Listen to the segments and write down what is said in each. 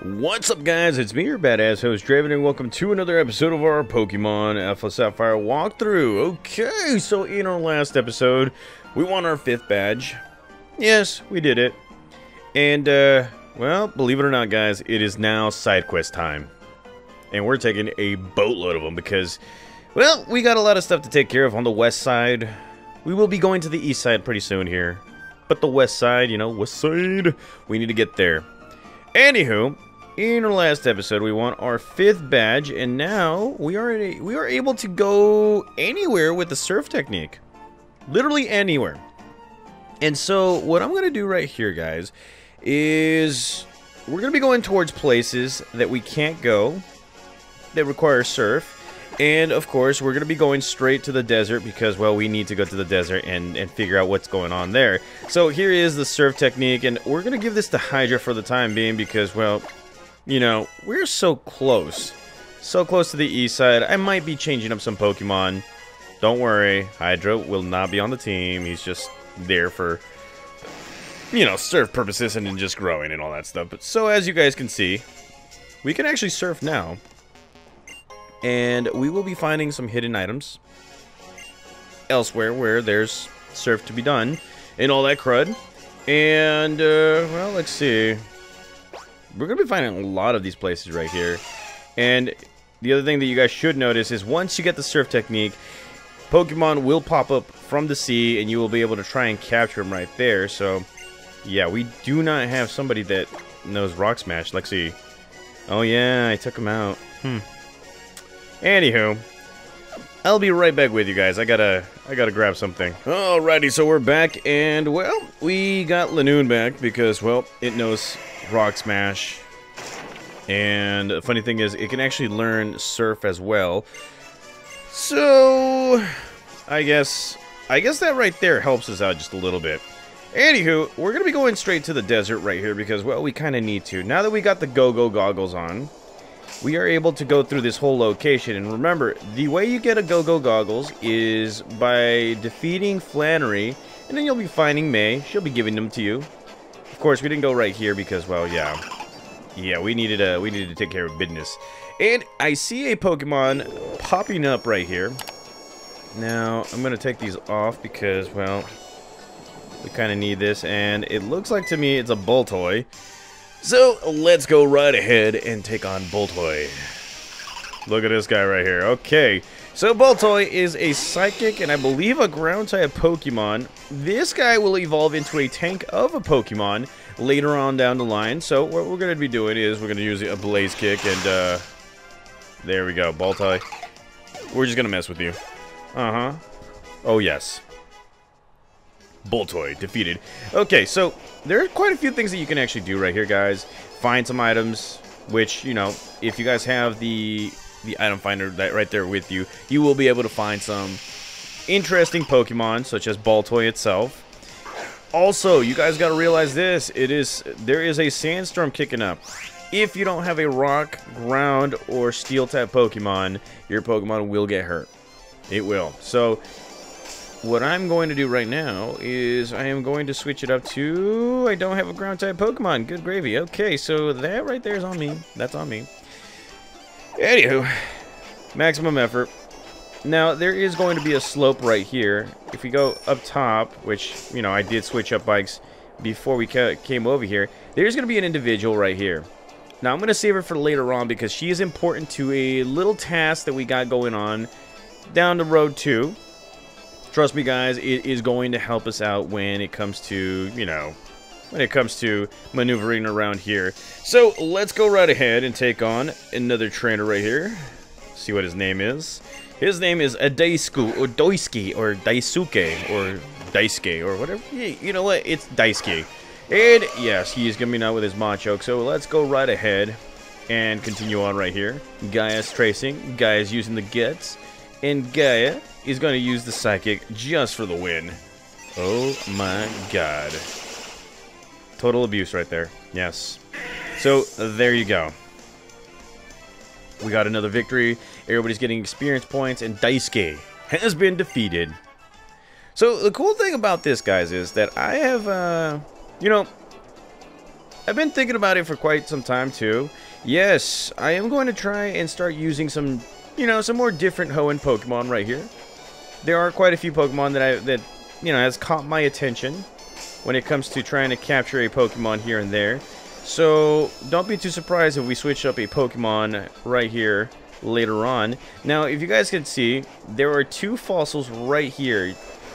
What's up, guys? It's me, your badass host, Draven, and welcome to another episode of our Pokemon Alpha Sapphire walkthrough. Okay, so in our last episode, we won our fifth badge. Yes, we did it. And, uh, well, believe it or not, guys, it is now side quest time. And we're taking a boatload of them because, well, we got a lot of stuff to take care of on the west side. We will be going to the east side pretty soon here. But the west side, you know, west side, we need to get there. Anywho, in our last episode, we won our fifth badge, and now we are a, we are able to go anywhere with the surf technique, literally anywhere. And so, what I'm gonna do right here, guys, is we're gonna be going towards places that we can't go that require surf. And of course, we're going to be going straight to the desert because, well, we need to go to the desert and, and figure out what's going on there. So here is the surf technique, and we're going to give this to Hydra for the time being because, well, you know, we're so close. So close to the east side. I might be changing up some Pokemon. Don't worry, Hydra will not be on the team. He's just there for, you know, surf purposes and just growing and all that stuff. But so as you guys can see, we can actually surf now. And we will be finding some hidden items elsewhere where there's surf to be done and all that crud. And, uh, well, let's see. We're going to be finding a lot of these places right here. And the other thing that you guys should notice is once you get the surf technique, Pokemon will pop up from the sea and you will be able to try and capture them right there. So, yeah, we do not have somebody that knows Rock Smash. Let's see. Oh, yeah, I took him out. Hmm. Anywho, I'll be right back with you guys. I gotta, I gotta grab something. Alrighty, so we're back, and well, we got Lanoon back because, well, it knows Rock Smash. And the funny thing is, it can actually learn Surf as well. So, I guess, I guess that right there helps us out just a little bit. Anywho, we're gonna be going straight to the desert right here because, well, we kind of need to. Now that we got the go-go goggles on, we are able to go through this whole location. And remember, the way you get a go-go goggles is by defeating Flannery, and then you'll be finding May. She'll be giving them to you. Of course, we didn't go right here because, well, yeah. Yeah, we needed, a, we needed to take care of business. And I see a Pokemon popping up right here. Now, I'm going to take these off because, well, we kind of need this. And it looks like to me it's a Baltoy. So let's go right ahead and take on Baltoy. Look at this guy right here. Okay, so Baltoy is a psychic and I believe a ground type Pokemon. This guy will evolve into a tank of a Pokemon later on down the line. So what we're going to be doing is we're going to use a Blaze Kick and uh, there we go, Baltoy. We're just going to mess with you. Uh-huh. Oh, yes. Baltoy defeated. Okay, so there are quite a few things that you can actually do right here, guys. Find some items, which, you know, if you guys have the the item finder that right there with you, you will be able to find some interesting Pokemon, such as Baltoy itself. Also, you guys got to realize this. It is There is a sandstorm kicking up. If you don't have a rock, ground, or steel type Pokemon, your Pokemon will get hurt. It will. So, what I'm going to do right now is I am going to switch it up to... I don't have a ground type Pokemon. Good gravy. Okay, so that right there is on me. That's on me. Anywho, maximum effort. Now, there is going to be a slope right here. If we go up top, which, you know, I did switch up bikes before we came over here, there's going to be an individual right here. Now, I'm going to save her for later on because she is important to a little task that we got going on down the road too. Trust me, guys, it is going to help us out when it comes to, you know, when it comes to maneuvering around here. So, let's go right ahead and take on another trainer right here. See what his name is. His name is Adaisku, or Doisuke, or Daisuke, or Daisuke, or whatever. You know what? It's Daisuke. And, yes, he's going to be out with his Machoke, so let's go right ahead and continue on right here. Gaia's tracing, Gaia's using the Gets, and Gaia is going to use the Psychic just for the win. Oh my god. Total abuse right there. Yes. So, there you go. We got another victory. Everybody's getting experience points, and Daisuke has been defeated. So, the cool thing about this, guys, is that I have, uh, you know, I've been thinking about it for quite some time too. Yes, I am going to try and start using some, you know, some more different Hoenn Pokemon right here. There are quite a few Pokemon that I that you know has caught my attention when it comes to trying to capture a Pokemon here and there. So don't be too surprised if we switch up a Pokemon right here later on. Now, if you guys can see, there are two fossils right here.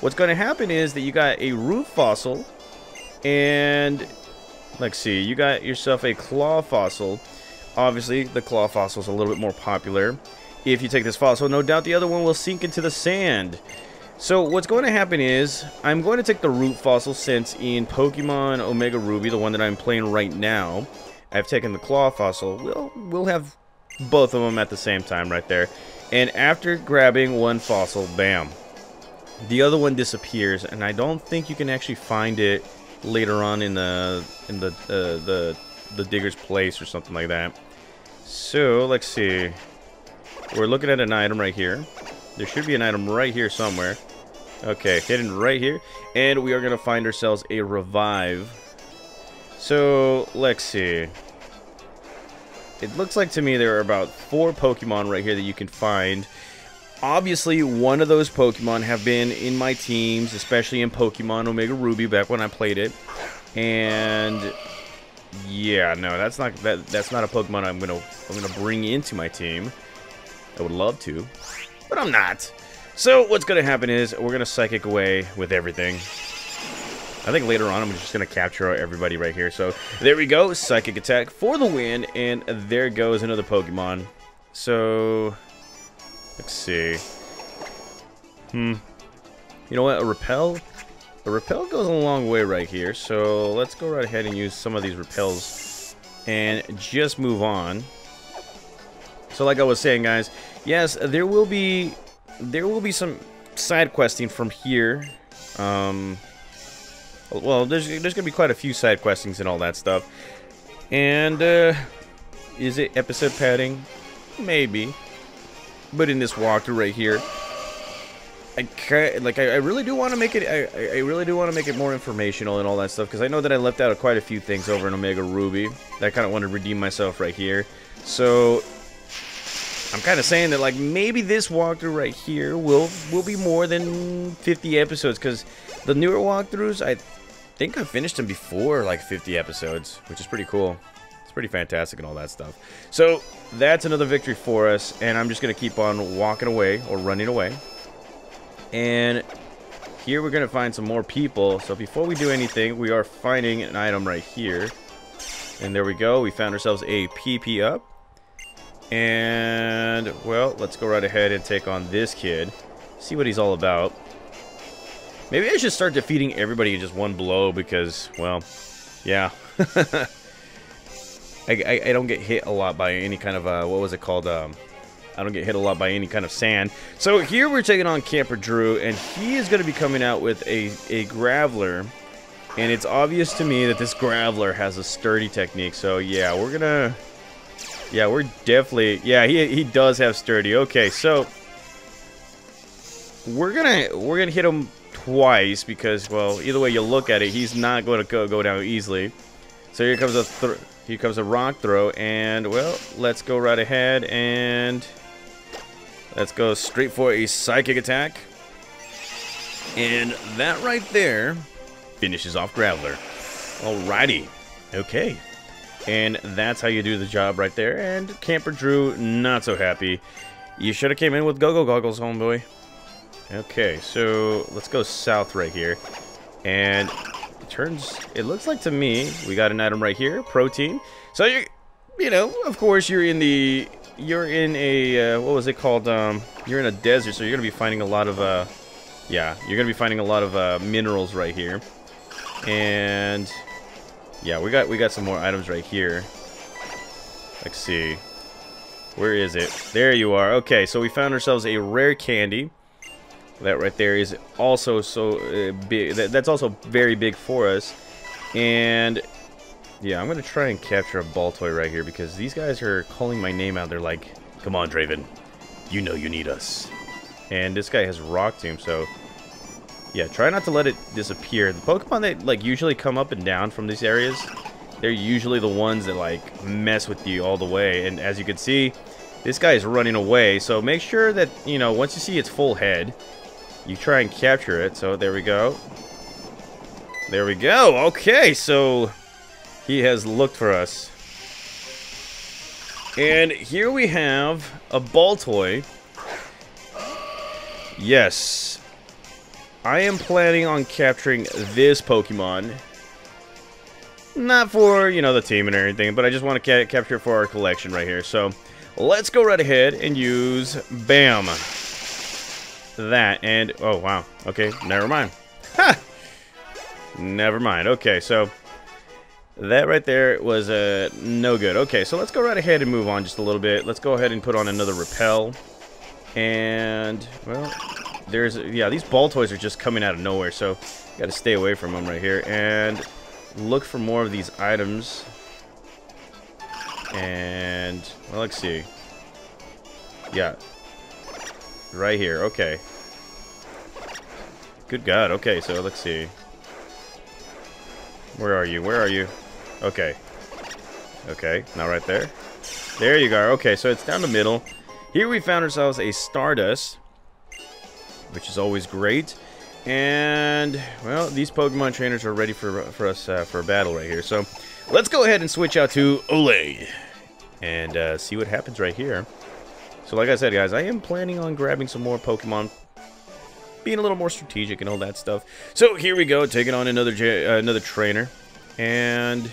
What's going to happen is that you got a root fossil and let's see, you got yourself a claw fossil. Obviously, the claw fossil is a little bit more popular. If you take this fossil, no doubt the other one will sink into the sand. So what's going to happen is, I'm going to take the root fossil since in Pokemon Omega Ruby, the one that I'm playing right now, I've taken the claw fossil. We'll, we'll have both of them at the same time right there. And after grabbing one fossil, bam, the other one disappears, and I don't think you can actually find it later on in the in the uh, the the digger's place or something like that. So let's see. We're looking at an item right here. There should be an item right here somewhere. Okay, hidden right here. And we are going to find ourselves a revive. So, let's see. It looks like to me there are about four Pokemon right here that you can find. Obviously, one of those Pokemon have been in my teams, especially in Pokemon Omega Ruby back when I played it. And yeah, no, that's not that that's not a Pokemon I'm gonna I'm gonna bring into my team. I would love to, but I'm not. So what's going to happen is we're going to Psychic away with everything. I think later on I'm just going to capture everybody right here. So there we go. Psychic attack for the win. And there goes another Pokemon. So let's see. Hmm. You know what? A Repel? A Repel goes a long way right here. So let's go right ahead and use some of these Repels and just move on. So like I was saying, guys, yes, there will be there will be some side questing from here. Um, well, there's there's gonna be quite a few side questings and all that stuff. And uh, is it episode padding? Maybe. But in this walkthrough right here, I like I, I really do want to make it. I, I really do want to make it more informational and all that stuff because I know that I left out quite a few things over in Omega Ruby. I kind of want to redeem myself right here. So I'm kind of saying that like maybe this walkthrough right here will will be more than 50 episodes because the newer walkthroughs I think I finished them before like 50 episodes, which is pretty cool. It's pretty fantastic and all that stuff. So that's another victory for us, and I'm just gonna keep on walking away or running away. And here we're gonna find some more people. So before we do anything, we are finding an item right here. And there we go. We found ourselves a PP up. And, well, let's go right ahead and take on this kid. See what he's all about. Maybe I should start defeating everybody in just one blow because, well, yeah. I, I, I, don't get hit a lot by any kind of, uh, what was it called? Um, I don't get hit a lot by any kind of sand. So here we're taking on Camper Drew, and he is going to be coming out with a, a Graveler. And it's obvious to me that this Graveler has a sturdy technique. So yeah, we're going to yeah, we're definitely... Yeah, he, he does have sturdy. Okay, so... We're gonna we're gonna hit him twice because, well, either way you look at it, he's not going to go, go down easily. So here comes a here comes a rock throw, and, well, let's go right ahead and... Let's go straight for a psychic attack. And that right there finishes off Graveler. Alrighty. Okay. And that's how you do the job right there. And Camper Drew, not so happy. You should have came in with go-go goggles, homeboy. Okay, so let's go south right here. And it turns, it looks like to me, we got an item right here, protein. So you, you know, of course you're in the, you're in a, uh, what was it called? Um, you're in a desert, so you're gonna be finding a lot of, uh, yeah, you're gonna be finding a lot of uh, minerals right here. And yeah, we got we got some more items right here. Let's see. Where is it? There you are. Okay, so we found ourselves a rare candy. That right there is also so uh, big. That, that's also very big for us. And yeah, I'm gonna try and capture a Baltoy right here because these guys are calling my name out. They're like, "Come on, Draven, you know you need us." And this guy has Rock Tomb, so yeah, try not to let it disappear. The Pokemon that like usually come up and down from these areas, they're usually the ones that like mess with you all the way. And as you can see, this guy is running away. So make sure that, you know, once you see its full head, you try and capture it. So there we go. There we go. Okay, so he has looked for us. And here we have a Baltoy. Yes. I am planning on capturing this Pokemon. Not for, you know, the team and everything, but I just want to ca capture it for our collection right here. So, let's go right ahead and use BAM. That, and, oh, wow. Okay, never mind. Ha! Never mind. Okay, so, that right there was uh, no good. Okay, so let's go right ahead and move on just a little bit. Let's go ahead and put on another repel. And, well, there's, yeah, these Baltoys are just coming out of nowhere, so got to stay away from them right here. And look for more of these items. And, well, let's see. Yeah. Right here, okay. Good God, okay, so let's see. Where are you? Where are you? Okay. Okay, not right there. There you go. Okay, so it's down the middle. Here we found ourselves a Stardust, which is always great. And, well, these Pokemon trainers are ready for, for us uh, for a battle right here. So, let's go ahead and switch out to Olay. And uh, see what happens right here. So, like I said, guys, I am planning on grabbing some more Pokemon. Being a little more strategic and all that stuff. So, here we go, taking on another uh, another trainer. And,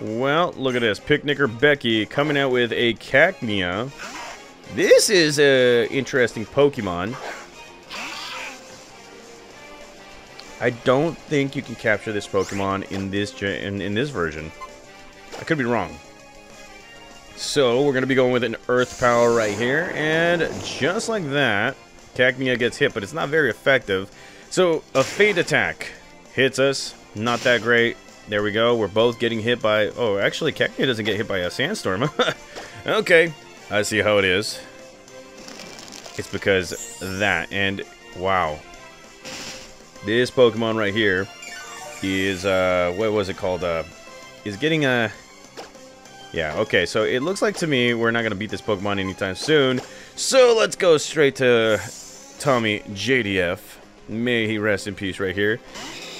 well, look at this. Picnicker Becky coming out with a Cacnea. This is a interesting Pokemon. I don't think you can capture this Pokemon in this in, in this version. I could be wrong. So we're going to be going with an Earth Power right here. And just like that, Cacnea gets hit, but it's not very effective. So a Feint Attack hits us. Not that great. There we go. We're both getting hit by... Oh, actually, Cacnea doesn't get hit by a Sandstorm. okay. I see how it is. It's because that. And, wow. This Pokemon right here is, uh, what was it called? Uh, is getting a... Yeah, okay, so it looks like to me we're not going to beat this Pokemon anytime soon. So let's go straight to Tommy JDF. May he rest in peace right here.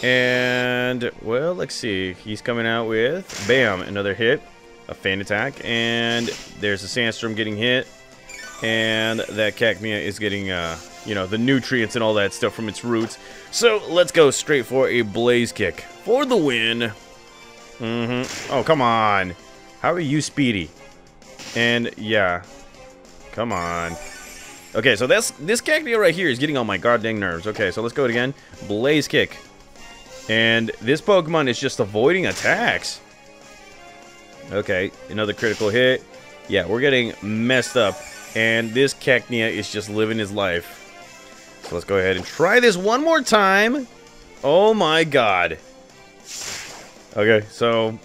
And, well, let's see. He's coming out with, bam, another hit. A Feint Attack. And there's a Sandstorm getting hit. And that Cacnea is getting, uh, you know, the nutrients and all that stuff from its roots. So let's go straight for a Blaze Kick for the win. Mm-hmm. Oh, come on. How are you speedy? And yeah, come on. Okay, so that's this Cacnea right here is getting on my goddamn nerves. Okay, so let's go again. Blaze Kick. And this Pokemon is just avoiding attacks. Okay, another critical hit. Yeah, we're getting messed up. And this Cacnea is just living his life. So let's go ahead and try this one more time. Oh my god. Okay, so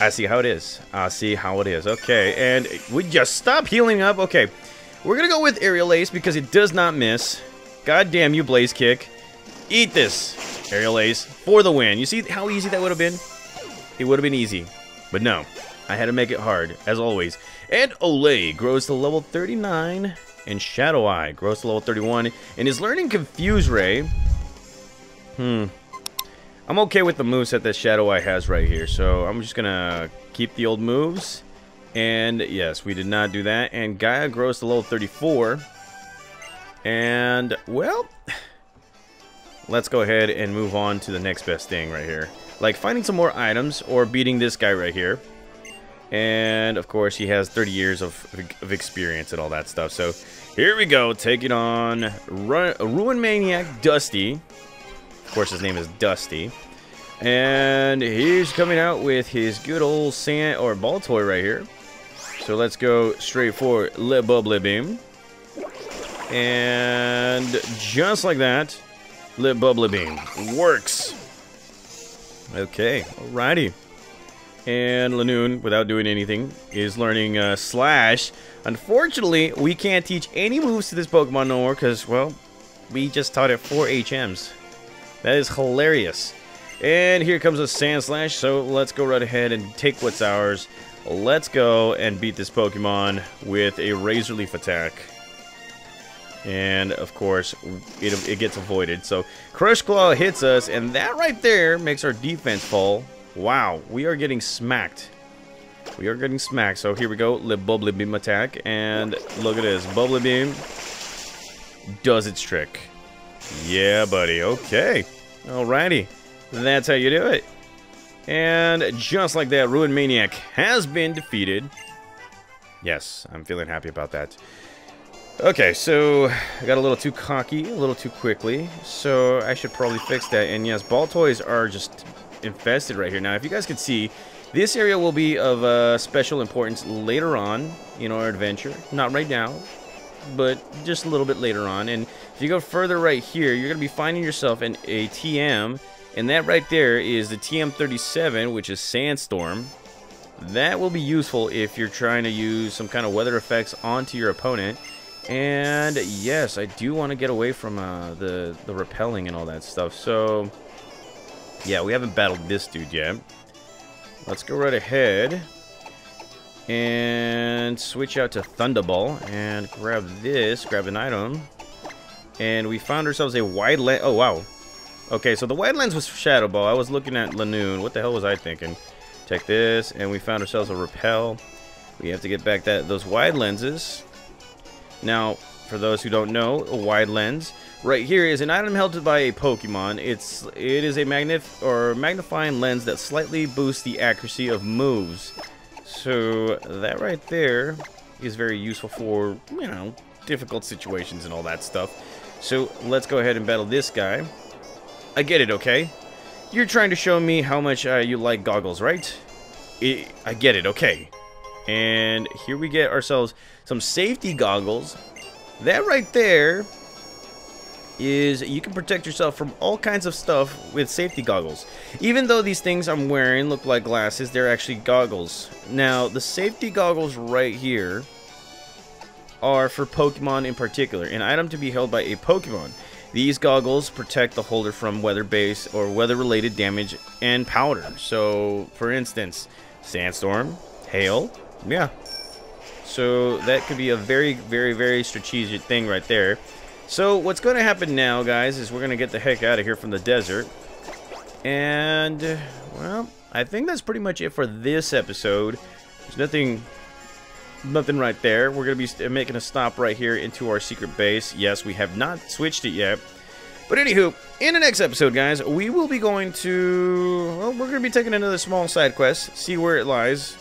I see how it is. I see how it is. Okay, and we just stop healing up. Okay, we're gonna go with Aerial Ace because it does not miss. God damn you, Blaze Kick. Eat this, Aerial Ace, for the win. You see how easy that would have been? It would have been easy. But no, I had to make it hard, as always. And Olay grows to level 39 and Shadow Eye grows to level 31 and is learning Confuse Ray. Hmm. I'm okay with the moveset that Shadow Eye has right here, so I'm just gonna keep the old moves. And yes, we did not do that. And Gaia grows to level 34. And, well, let's go ahead and move on to the next best thing right here. Like finding some more items or beating this guy right here. And, of course, he has 30 years of, of experience and all that stuff. So, here we go, taking on Ru Ruin Maniac Dusty. Of course, his name is Dusty. And he's coming out with his good old sand or Baltoy right here. So let's go straight for Le Bubble Beam. And just like that, Le Bubble Beam works. Okay, alrighty. And Lanoon, without doing anything, is learning uh, Slash. Unfortunately, we can't teach any moves to this Pokemon no more because, well, we just taught it four HMs. That is hilarious. And here comes a Sandslash, so let's go right ahead and take what's ours. Let's go and beat this Pokemon with a Razor Leaf attack. And, of course, it, it gets avoided. So, Crush Claw hits us, and that right there makes our defense fall. Wow, we are getting smacked. We are getting smacked. So, here we go. The Bubbly Beam attack. And look at this. Bubbly Beam does its trick. Yeah, buddy. Okay. Alrighty. That's how you do it. And just like that, Ruin Maniac has been defeated. Yes, I'm feeling happy about that. Okay, so I got a little too cocky, a little too quickly, so I should probably fix that. And yes, Baltoys are just infested right here. Now, if you guys can see, this area will be of uh, special importance later on in our adventure. Not right now, but just a little bit later on. And if you go further right here, you're going to be finding yourself in a TM, and that right there is the TM37, which is Sandstorm. That will be useful if you're trying to use some kind of weather effects onto your opponent. And yes, I do want to get away from uh, the, the repelling and all that stuff. So, yeah, we haven't battled this dude yet. Let's go right ahead and switch out to Thunderball and grab this, grab an item. And we found ourselves a wide lens. Oh, wow. Okay, so the wide lens was Shadow Ball. I was looking at Lanoon. What the hell was I thinking? Check this, and we found ourselves a Repel. We have to get back that those wide lenses. Now, for those who don't know, a wide lens right here is an item held by a Pokemon. It's it is a magnif or magnifying lens that slightly boosts the accuracy of moves. So that right there is very useful for you know difficult situations and all that stuff. So let's go ahead and battle this guy. I get it, okay? You're trying to show me how much uh, you like goggles, right? It, I get it, okay. And here we get ourselves some safety goggles. That right there is you can protect yourself from all kinds of stuff with safety goggles. Even though these things I'm wearing look like glasses, they're actually goggles. Now, the safety goggles right here are for Pokemon in particular, an item to be held by a Pokemon. These goggles protect the holder from weather-based or weather-related damage and powder. So, for instance, sandstorm, hail, yeah. So that could be a very, very, very strategic thing right there. So what's going to happen now, guys, is we're going to get the heck out of here from the desert. And, well, I think that's pretty much it for this episode. There's nothing nothing right there. We're going to be making a stop right here into our secret base. Yes, we have not switched it yet. But anywho, in the next episode, guys, we will be going to... Well, we're going to be taking another small side quest, see where it lies.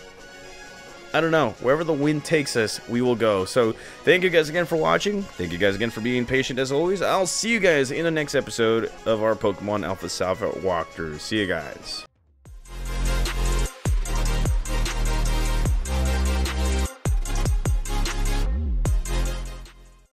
I don't know. Wherever the wind takes us, we will go. So, thank you guys again for watching. Thank you guys again for being patient as always. I'll see you guys in the next episode of our Pokemon Alpha Alpha walkthrough. See you guys.